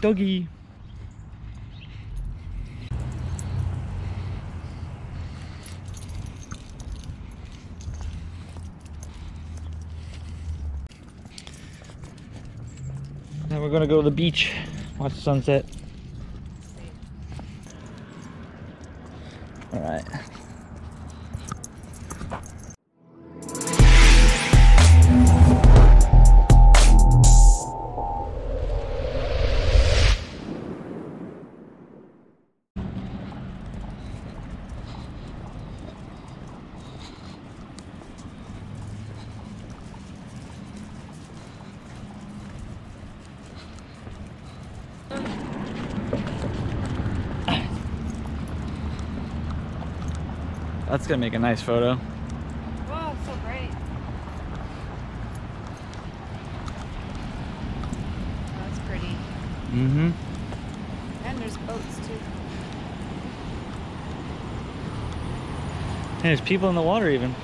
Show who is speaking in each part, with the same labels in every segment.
Speaker 1: Doggy. Now we're gonna go to the beach, watch the sunset. All right. That's gonna make a nice photo.
Speaker 2: Wow, it's so great. Oh, that's pretty.
Speaker 1: Mm-hmm.
Speaker 2: And there's boats too.
Speaker 1: And there's people in the water even.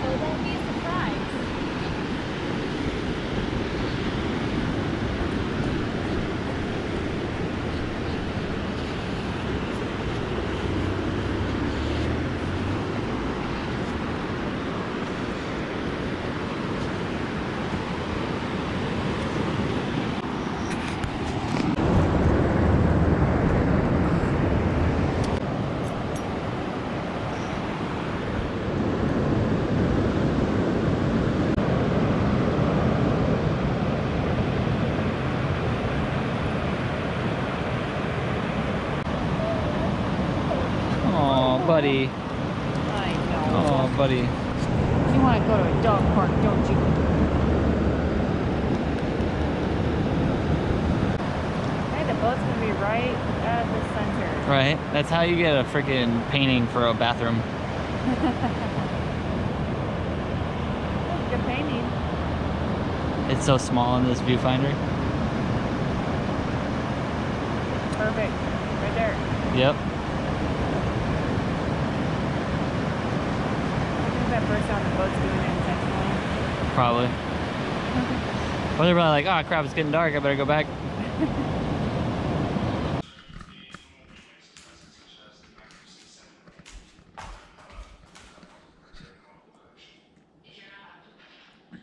Speaker 2: So it won't be a surprise.
Speaker 1: Oh, buddy.
Speaker 2: I know.
Speaker 1: Oh, buddy.
Speaker 2: You want to go to a dog park, don't you? Hey, the boat's gonna be right at the center.
Speaker 1: Right? That's how you get a freaking painting for a bathroom.
Speaker 2: Good painting.
Speaker 1: It's so small in this viewfinder.
Speaker 2: Perfect. Right there.
Speaker 1: Yep.
Speaker 2: I think that person on the boat's doing it intentionally.
Speaker 1: Probably. Or they're probably like, oh crap, it's getting dark. I better go back.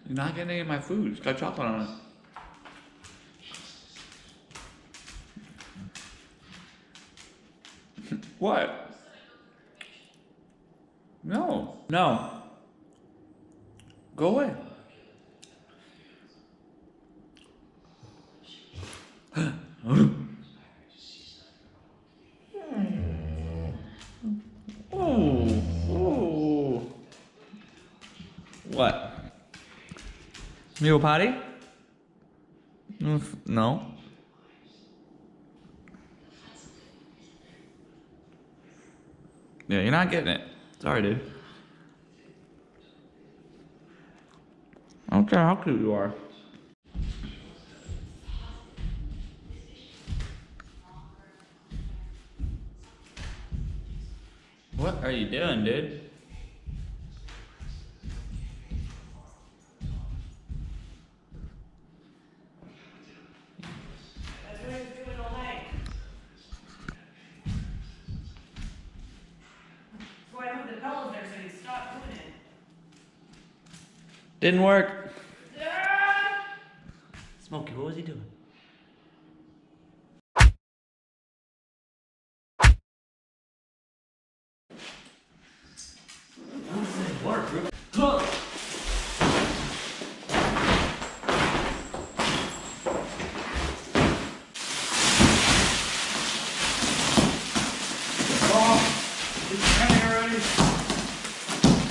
Speaker 3: You're not getting any of my food. It's got chocolate on it. what? No. No. Go away. Ooh. Ooh. What? Mule potty? Mm, No. Yeah, you're not getting it. Sorry, dude. Don't care how cute you are. What are you doing, dude? Didn't work. Was he doing?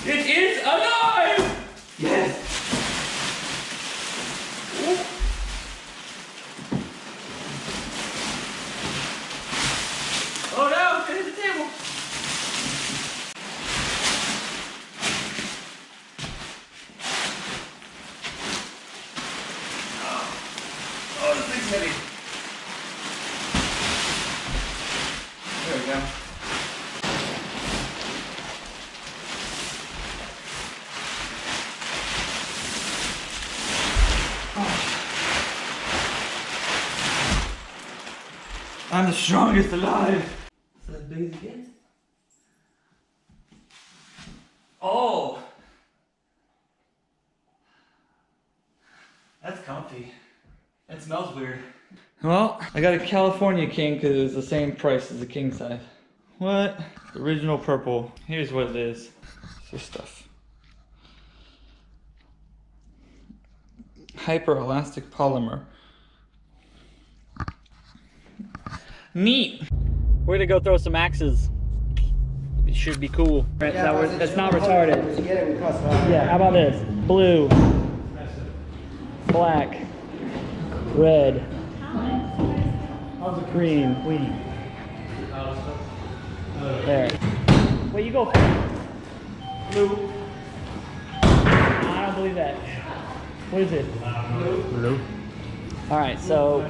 Speaker 3: It is alive! Yes! heavy. There we go. I'm the strongest alive. Is that as big as it gets? Oh! That's comfy. It smells weird. Well, I got a California king because it was the same price as the king size. What? Original purple. Here's what it is. It's your stuff. Hyper elastic polymer. Neat.
Speaker 1: We're gonna go throw some axes. It should be cool. Right, that was, that's not retarded. Yeah, how about this? Blue, black, red, green. There. Wait, you go first. Blue. I don't believe that. What is it? Blue. All right, so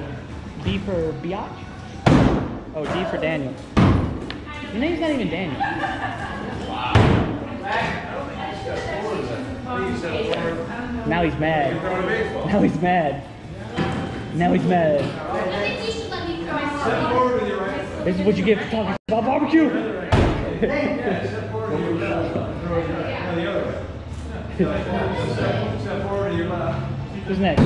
Speaker 1: B for Biatch. Oh, D for Daniel. Your name's not even Daniel. Now he's mad. Now he's mad. Now he's mad. This is what you get for talking about barbecue. Who's next?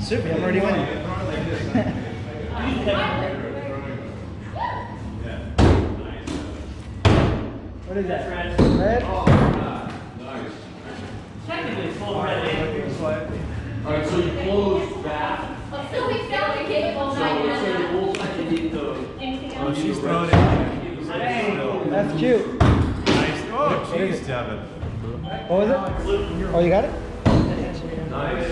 Speaker 4: Super, I'm already winning.
Speaker 1: What is that? Red.
Speaker 4: Red? Oh, God. Nice.
Speaker 1: Technically, it's full red.
Speaker 5: Alright, so you close that.
Speaker 6: Oh, so we found a cake all night.
Speaker 5: So the rules underneath the.
Speaker 6: Anything
Speaker 4: Oh, she's throwing it.
Speaker 2: That's cute.
Speaker 4: Nice. Oh, jeez, Devin.
Speaker 2: What was it? Oh, you got it?
Speaker 6: I don't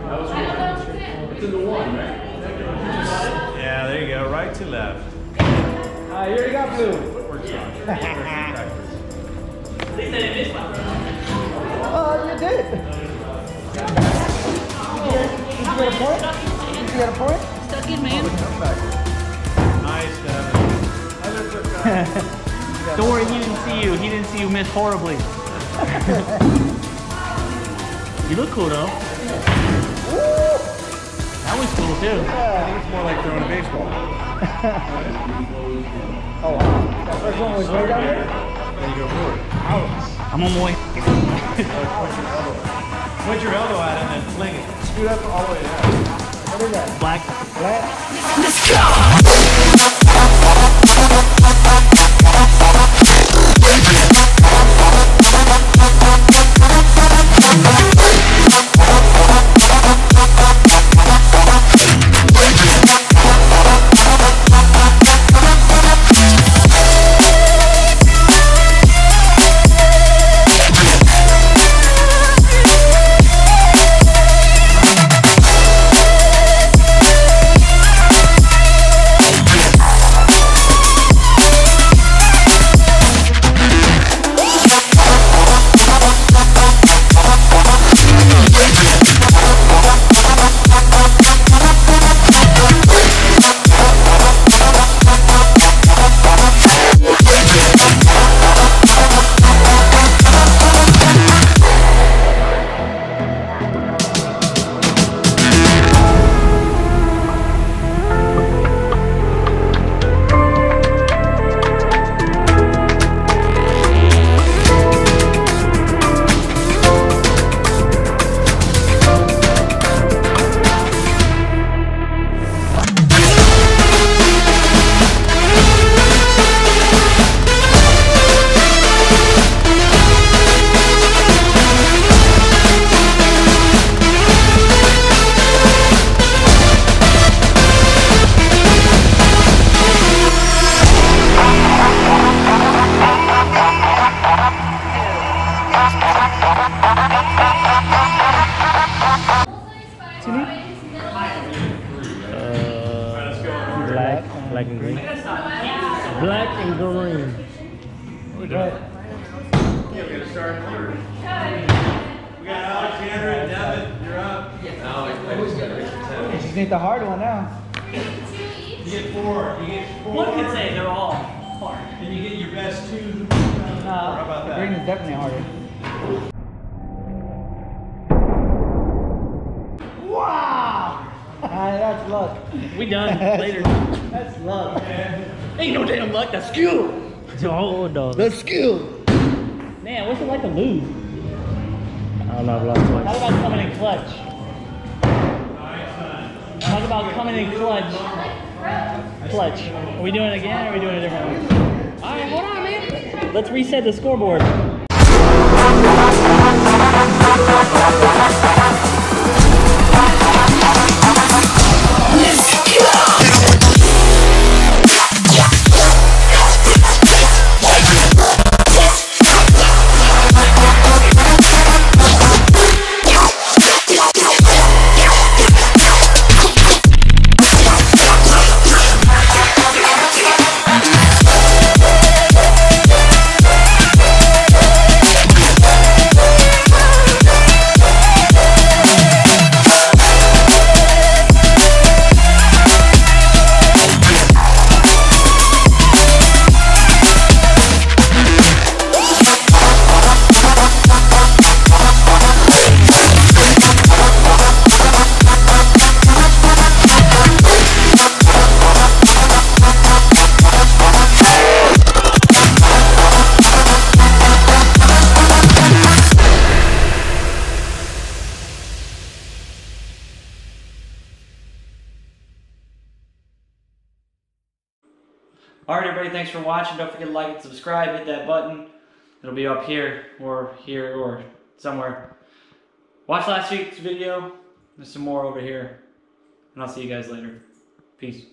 Speaker 6: know what's in
Speaker 5: It's in the one, right?
Speaker 4: Uh, Yeah, there you go. Right to left.
Speaker 2: Ah, you already got blue.
Speaker 1: At least I didn't miss one.
Speaker 2: Oh, you did. Did you get a point? Did you get a point?
Speaker 6: Stuck in, man.
Speaker 4: Nice, Devin.
Speaker 1: Don't worry, he didn't see you. He didn't see you miss horribly. you look cool though. Was cool too.
Speaker 4: I think it's more like throwing a baseball.
Speaker 2: Oh, wow. That first one was way down there?
Speaker 4: Then you go forward.
Speaker 1: I'm on my way.
Speaker 4: Put your elbow at it and then fling it.
Speaker 2: Scoot up all the way down. What is that?
Speaker 1: Black.
Speaker 2: Black?
Speaker 1: Black, black and green. Black and green.
Speaker 4: We got Alexander and Devin. You're up.
Speaker 3: need the hard one now.
Speaker 4: You get four. You get four.
Speaker 1: One could say they're all hard.
Speaker 4: And you get your best two. Uh, How about that?
Speaker 3: Green is definitely harder.
Speaker 1: We done later.
Speaker 3: That's luck. Man.
Speaker 1: Ain't no damn luck, that's skill. Oh no.
Speaker 3: That's skill.
Speaker 1: Man, what's it like to lose?
Speaker 2: I don't know, I've lost
Speaker 1: Talk
Speaker 2: twice.
Speaker 1: about coming in clutch. Talk about coming in clutch. Clutch. Are we doing it again or are we doing a different one? Alright, hold on, man. Let's reset the scoreboard. Alright, everybody, thanks for watching. Don't forget to like and subscribe. Hit that button. It'll be up here or here or somewhere. Watch last week's video. There's some more over here. And I'll see you guys later. Peace.